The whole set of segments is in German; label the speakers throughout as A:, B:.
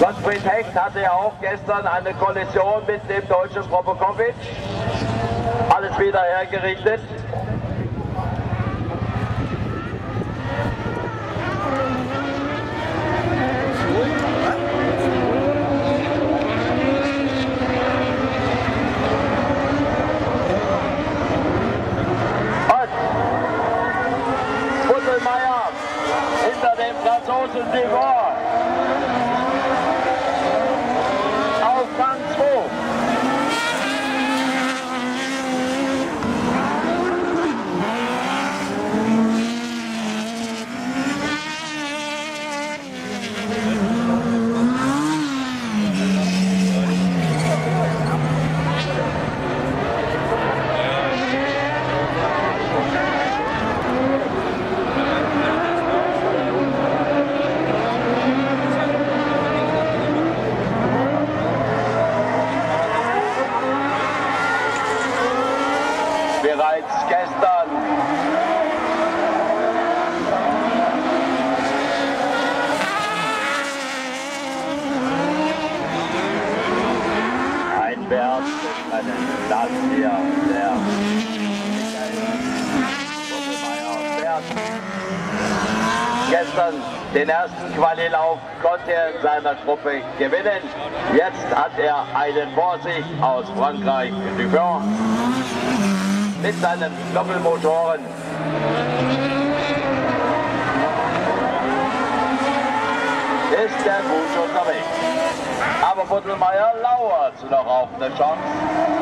A: Gottfried Hecht hatte ja auch gestern eine Kollision mit dem deutschen Prokokovic. Alles wieder hergerichtet. Und Puttelmeier hinter dem Franzosen Duvor. Auf Rang 2. Bereits gestern ein Wert, einen Platz hier, der. Gestern den ersten Qualilauf konnte er in seiner Gruppe gewinnen. Jetzt hat er einen vor sich aus Frankreich, Dupont mit seinen Doppelmotoren. Ist er gut unterwegs. Aber Buttelmeier lauert noch auf eine Chance.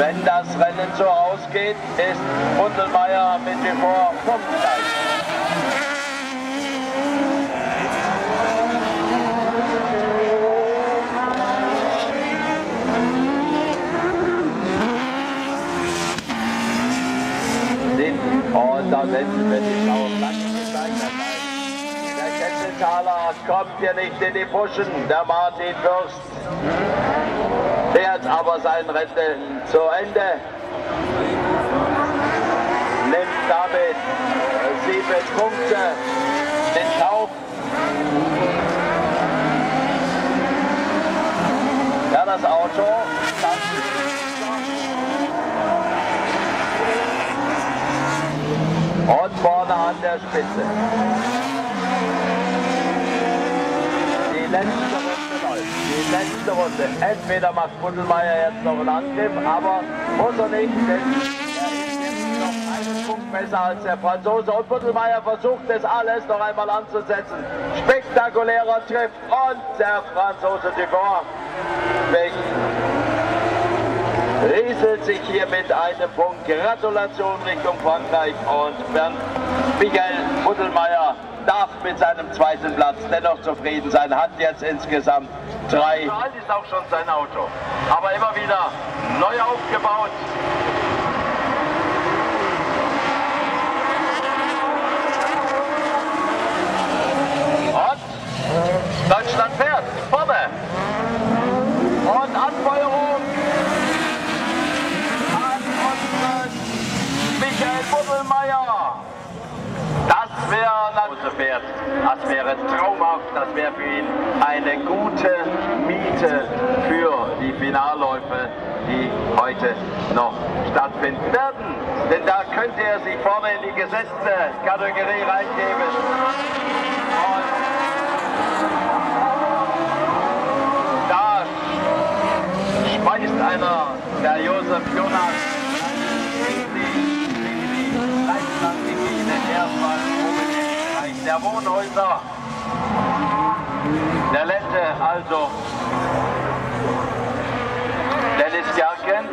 A: Wenn das Rennen so ausgeht, ist Hundelmeier mit wie vor. Und da setzen wir die blaue Flagge gezeigt dabei. Der Kessentaler kommt hier nicht in die Puschen, der Martin Fürst fährt aber sein Rennen zu Ende. Nimmt damit sieben Punkte in Kauf. Ja, das Auto. Und vorne an der Spitze. Die letzte letzte Runde. Entweder macht Bundelmeier jetzt noch einen Angriff, aber muss er nicht, denn er ist jetzt noch einen Punkt besser als der Franzose. Und Bundelmeier versucht es alles noch einmal anzusetzen. Spektakulärer Triff und der Franzose weg. Rieselt sich hier mit einem Punkt. Gratulation Richtung Frankreich und Bernd Michael Buddelmeier darf mit seinem zweiten Platz dennoch zufrieden sein, hat jetzt insgesamt drei. So alt ist auch schon sein Auto, aber immer wieder neu aufgebaut. Und Deutschland fährt vorne. Und Anfeuerung an unseren Michael Das wäre fährt. Das wäre traumhaft. Das wäre für ihn eine gute Miete für die Finalläufe, die heute noch stattfinden werden. Denn da könnte er sich vorne in die gesetzte Kategorie reingeben. Und da schmeißt einer, der Josef Jonas, die Leitplanke erstmal oben im Bereich der Wohnhäuser Der letzte also Dennis Gerken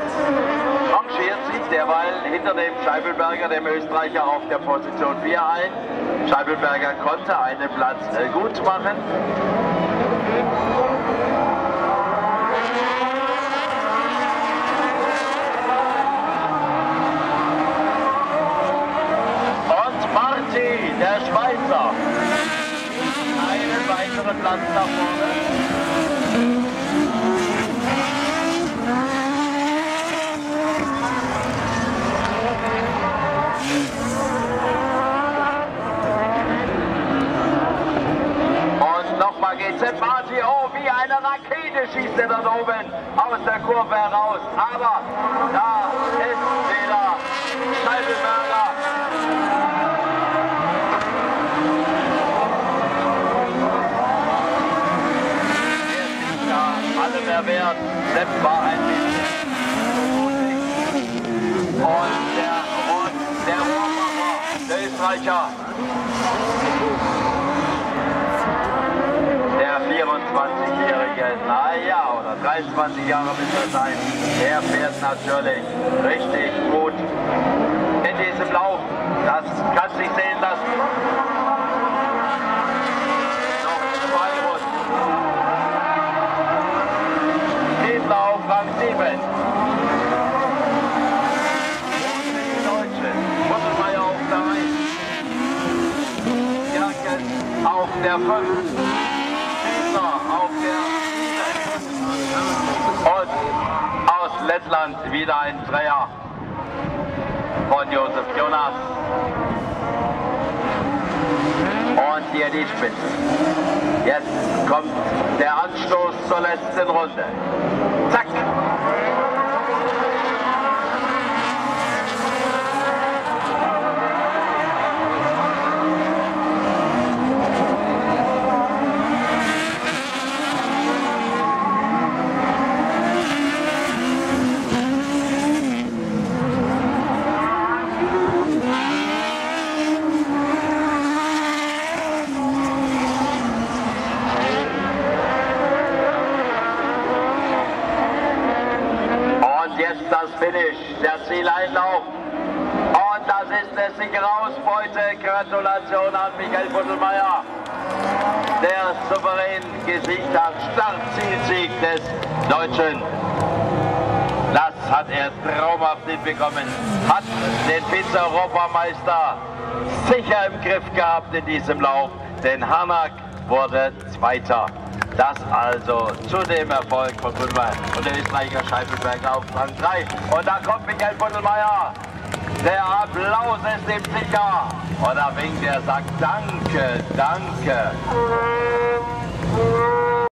A: rangiert sich derweil hinter dem Scheibelberger, dem Österreicher, auf der Position 4 ein. Scheibelberger konnte einen Platz äh, gut machen. Marti, der Schweizer, einen weiteren Platz nach vorne. Sepp Marti, oh, wie eine Rakete schießt er da oben aus der Kurve heraus. Aber da ist wieder Scheibelberger. Ja, wert. Sepp war ein Und der, und der Rohrmacher, der Österreicher, der 24-Jährige, naja, oder 23 Jahre müsste er sein, der fährt natürlich richtig gut in diesem Lauf. Das kann sich sehen lassen. Noch zwei Runden. Teamlauf Rang 7. Die Deutsche. Mottelmeier auf der 1. Jerken auf der 5. Schießer auf der 7. Und aus Lettland wieder ein Dreier von Josef Jonas. Und hier die Spitze. Jetzt kommt der Anstoß zur letzten Runde. Zack. Und jetzt das Finish, der Zieleinlauf. Und das ist eine sichere Ausbeute. Gratulation an Michael Buddelmeier, der souverän gesiegt hat. Startzielsieg des Deutschen. Das hat er traumhaft hinbekommen. Hat den Vize-Europameister sicher im Griff gehabt in diesem Lauf. Denn Hanak wurde Zweiter. Das also zu dem Erfolg von Buddelmeier und der Österreicher Scheibelberger auf Rang 3. Und da kommt Michael Buddelmeier. Der Applaus ist ihm sicher. Und da winkt er, sagt Danke, danke.